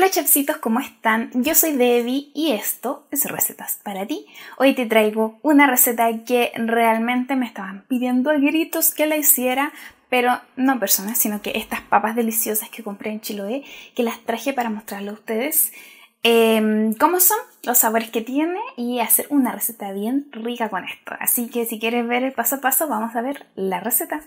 Hola chefcitos, ¿cómo están? Yo soy Debbie y esto es Recetas para ti. Hoy te traigo una receta que realmente me estaban pidiendo a gritos que la hiciera, pero no personas, sino que estas papas deliciosas que compré en Chiloé, que las traje para mostrarle a ustedes em, cómo son, los sabores que tiene y hacer una receta bien rica con esto. Así que si quieres ver el paso a paso, vamos a ver la receta.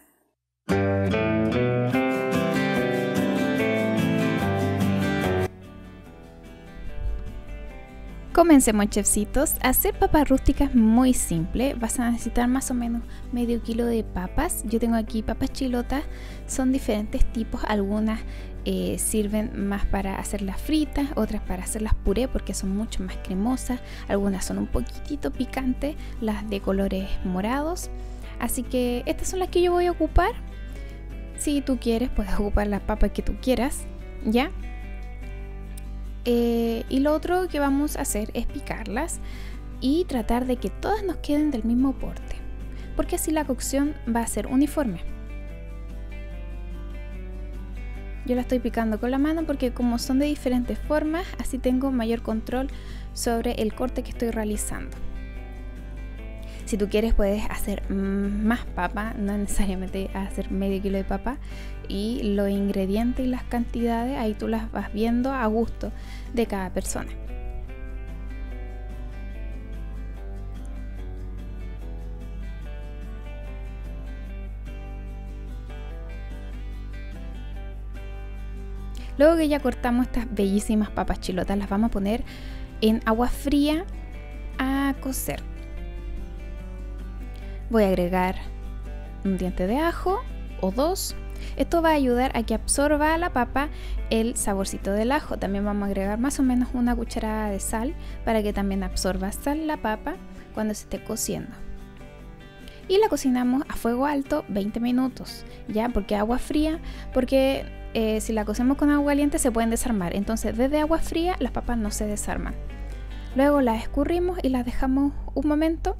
Comencemos chefcitos, hacer papas rústicas muy simple, vas a necesitar más o menos medio kilo de papas, yo tengo aquí papas chilotas, son diferentes tipos, algunas eh, sirven más para hacerlas fritas, otras para hacerlas puré porque son mucho más cremosas, algunas son un poquitito picantes, las de colores morados, así que estas son las que yo voy a ocupar, si tú quieres puedes ocupar las papas que tú quieras, ¿ya? Eh, y lo otro que vamos a hacer es picarlas y tratar de que todas nos queden del mismo porte, porque así la cocción va a ser uniforme. Yo la estoy picando con la mano porque como son de diferentes formas, así tengo mayor control sobre el corte que estoy realizando. Si tú quieres puedes hacer más papa, no necesariamente hacer medio kilo de papa. Y los ingredientes y las cantidades ahí tú las vas viendo a gusto de cada persona. Luego que ya cortamos estas bellísimas papas chilotas, las vamos a poner en agua fría a cocer. Voy a agregar un diente de ajo o dos. Esto va a ayudar a que absorba la papa el saborcito del ajo. También vamos a agregar más o menos una cucharada de sal para que también absorba sal la papa cuando se esté cociendo. Y la cocinamos a fuego alto 20 minutos, ¿ya? Porque agua fría, porque eh, si la cocemos con agua caliente se pueden desarmar. Entonces desde agua fría las papas no se desarman. Luego las escurrimos y las dejamos un momento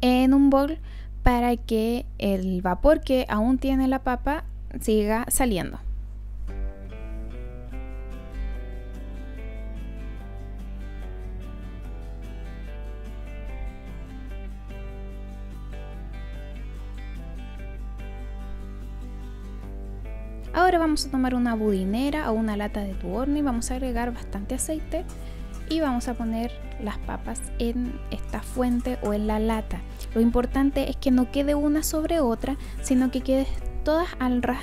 en un bol para que el vapor que aún tiene la papa siga saliendo. Ahora vamos a tomar una budinera o una lata de tu horno y vamos a agregar bastante aceite y vamos a poner las papas en esta fuente o en la lata. Lo importante es que no quede una sobre otra, sino que quede todas al ras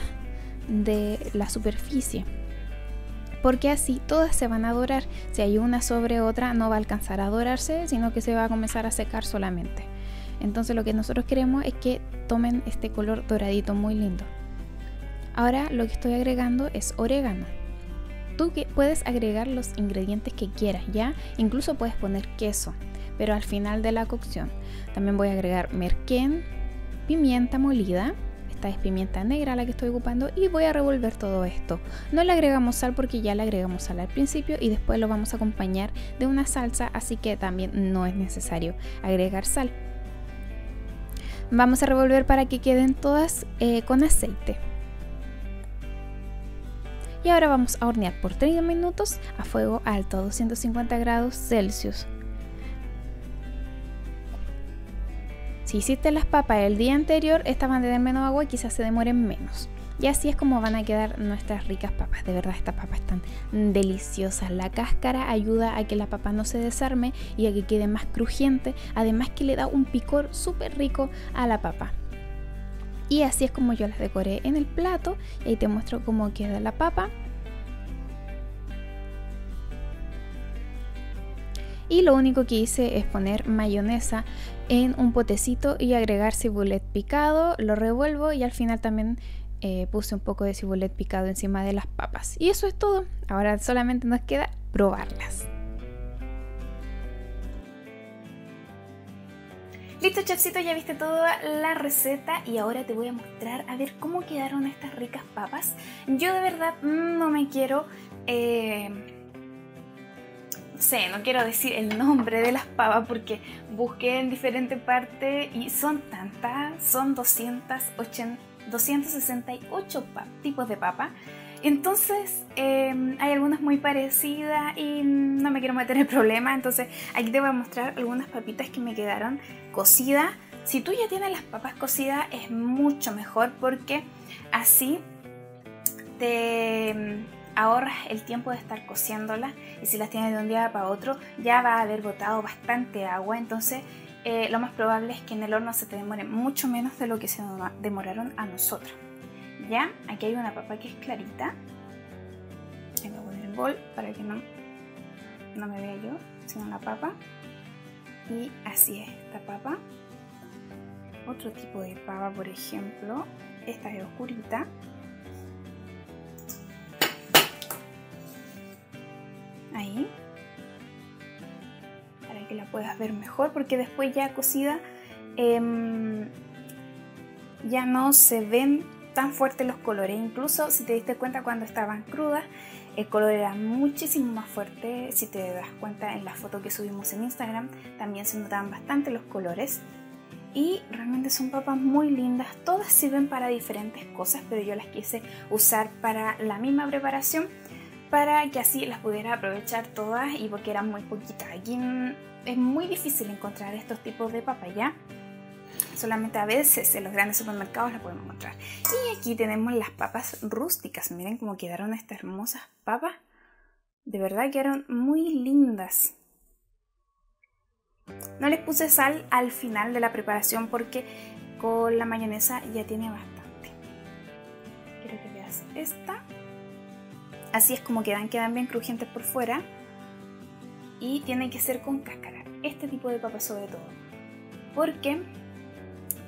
de la superficie. Porque así todas se van a dorar. Si hay una sobre otra no va a alcanzar a dorarse, sino que se va a comenzar a secar solamente. Entonces lo que nosotros queremos es que tomen este color doradito muy lindo. Ahora lo que estoy agregando es orégano tú puedes agregar los ingredientes que quieras, ¿ya? Incluso puedes poner queso, pero al final de la cocción. También voy a agregar merquén, pimienta molida, esta es pimienta negra la que estoy ocupando y voy a revolver todo esto. No le agregamos sal porque ya le agregamos sal al principio y después lo vamos a acompañar de una salsa, así que también no es necesario agregar sal. Vamos a revolver para que queden todas eh, con aceite y ahora vamos a hornear por 30 minutos a fuego alto, 250 grados Celsius. Si hiciste las papas el día anterior, estas van a tener menos agua y quizás se demoren menos. Y así es como van a quedar nuestras ricas papas. De verdad, estas papas están deliciosas. La cáscara ayuda a que la papa no se desarme y a que quede más crujiente. Además que le da un picor súper rico a la papa. Y así es como yo las decoré en el plato. Y ahí te muestro cómo queda la papa. Y lo único que hice es poner mayonesa en un potecito y agregar cibulet picado. Lo revuelvo y al final también eh, puse un poco de cibulet picado encima de las papas. Y eso es todo. Ahora solamente nos queda probarlas. Listo, chefcito, ya viste toda la receta y ahora te voy a mostrar a ver cómo quedaron estas ricas papas. Yo de verdad no me quiero... Eh, sé, no quiero decir el nombre de las papas porque busqué en diferentes partes y son tantas, son 280, 268 tipos de papa. Entonces, em, hay algunas muy parecidas y no me quiero meter en problema. Entonces, aquí te voy a mostrar algunas papitas que me quedaron cocidas. Si tú ya tienes las papas cocidas, es mucho mejor porque así te em, ahorras el tiempo de estar cociéndolas. Y si las tienes de un día para otro, ya va a haber botado bastante agua. Entonces, eh, lo más probable es que en el horno se te demore mucho menos de lo que se demoraron a nosotros. Ya, aquí hay una papa que es clarita. Voy a poner el bol para que no, no me vea yo, sino la papa. Y así es esta papa. Otro tipo de papa, por ejemplo, esta es oscurita. Ahí. Para que la puedas ver mejor, porque después ya cocida em, ya no se ven tan fuertes los colores. Incluso si te diste cuenta cuando estaban crudas, el color era muchísimo más fuerte. Si te das cuenta en la foto que subimos en Instagram, también se notaban bastante los colores. Y realmente son papas muy lindas. Todas sirven para diferentes cosas, pero yo las quise usar para la misma preparación para que así las pudiera aprovechar todas y porque eran muy poquitas. Aquí es muy difícil encontrar estos tipos de papaya solamente a veces en los grandes supermercados la podemos encontrar. Y aquí tenemos las papas rústicas. Miren cómo quedaron estas hermosas papas. De verdad quedaron muy lindas. No les puse sal al final de la preparación porque con la mayonesa ya tiene bastante. Quiero que veas esta. Así es como quedan, quedan bien crujientes por fuera. Y tienen que ser con cáscara. Este tipo de papas sobre todo. Porque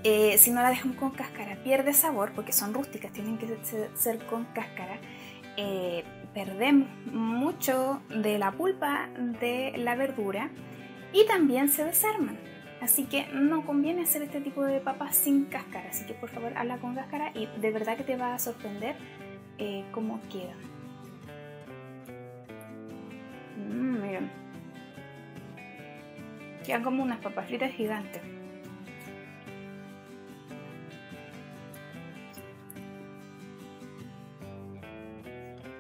eh, si no la dejamos con cáscara, pierde sabor porque son rústicas, tienen que ser con cáscara. Eh, perdemos mucho de la pulpa de la verdura y también se desarman. Así que no conviene hacer este tipo de papas sin cáscara. Así que por favor hazla con cáscara y de verdad que te va a sorprender eh, cómo quedan. Mmm, miren. Quedan como unas papas fritas gigantes.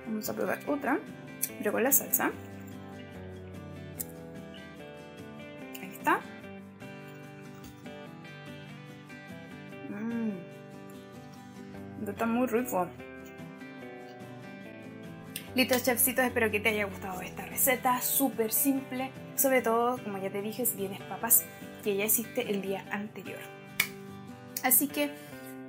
Vamos a probar otra, pero con la salsa. Ahí está. Mmm. Está muy rico. Listo, chefcitos, espero que te haya gustado esta receta, súper simple, sobre todo, como ya te dije, si tienes papas que ya hiciste el día anterior. Así que,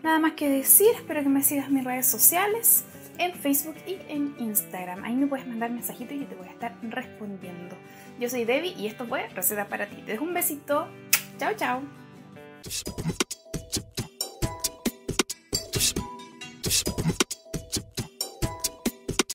nada más que decir, espero que me sigas en mis redes sociales, en Facebook y en Instagram. Ahí me puedes mandar mensajitos y yo te voy a estar respondiendo. Yo soy Debbie y esto fue Receta para ti. Te dejo un besito. Chao, chao.